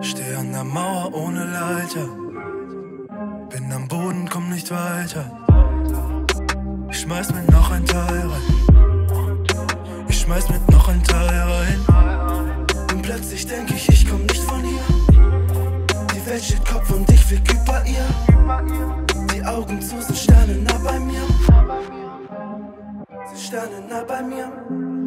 einer Mauer ohne Leiter. Bin am Boden, komm nicht weiter. Ich schmeiß mir noch ein Teil rein. Ich schmeiß mit noch ein Teil rein. Und plötzlich denk ich, ich komm nicht von hier. Die Welt steht Kopf und ich flieg über ihr. Die Augen zu sind Sterne nah bei mir. Sind Sterne nah bei mir.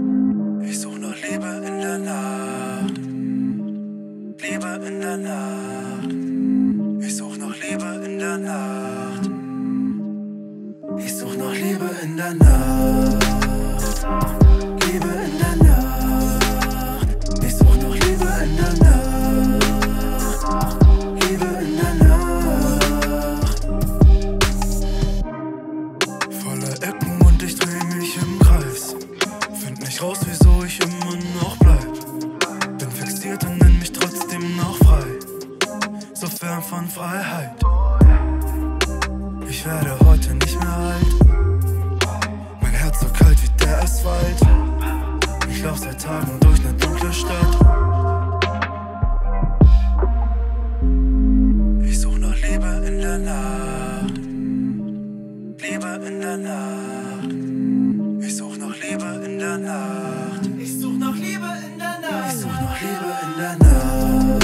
Der Nacht. Liebe in der Nacht. Ich such noch Liebe in der Nacht. Liebe in der Nacht. Voller Ecken und ich dreh mich im Kreis. Find nicht raus, wieso ich immer noch bleib. Bin fixiert und nenn mich trotzdem noch frei. So fern von Freiheit. Ich werde heute nicht mehr Tagen durch ne dunkle Stadt. Ich such noch Liebe in der Nacht. Liebe in der Nacht. Ich such noch Liebe in der Nacht. Ich such noch Liebe in der Nacht. Ich such noch Liebe in der Nacht.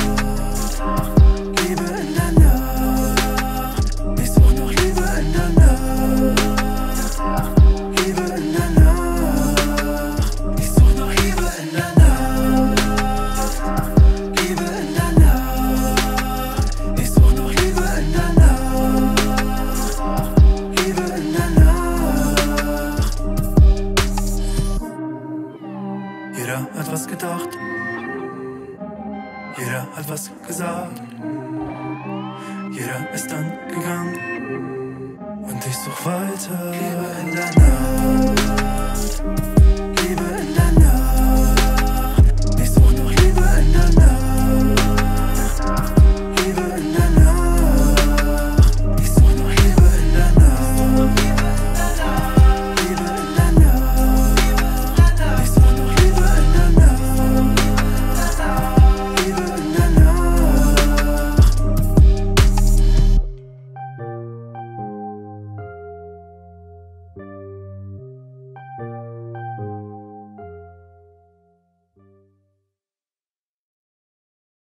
Jeder hat was gedacht. Jeder hat was gesagt. Jeder ist dann gegangen. Und ich such weiter. Liebe in der Nacht.